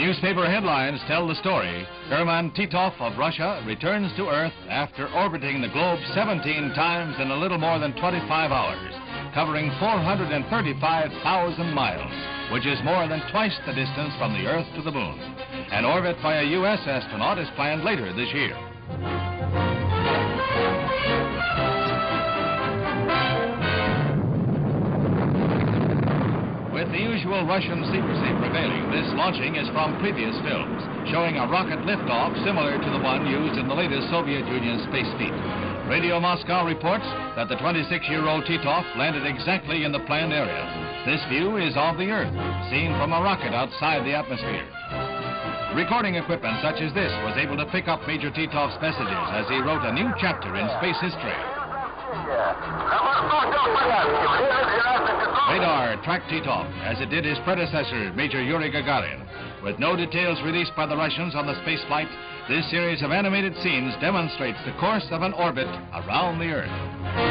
Newspaper headlines tell the story. Herman Titov of Russia returns to Earth after orbiting the globe 17 times in a little more than 25 hours, covering 435,000 miles, which is more than twice the distance from the Earth to the Moon. An orbit by a U.S. astronaut is planned later this year. With the usual Russian secrecy prevailing, this launching is from previous films, showing a rocket liftoff similar to the one used in the latest Soviet Union space feat. Radio Moscow reports that the 26-year-old Titov landed exactly in the planned area. This view is of the Earth, seen from a rocket outside the atmosphere. Recording equipment such as this was able to pick up Major Titov's messages as he wrote a new chapter in space history. Radar tracked Titov, as it did his predecessor, Major Yuri Gagarin. With no details released by the Russians on the space flight, this series of animated scenes demonstrates the course of an orbit around the Earth.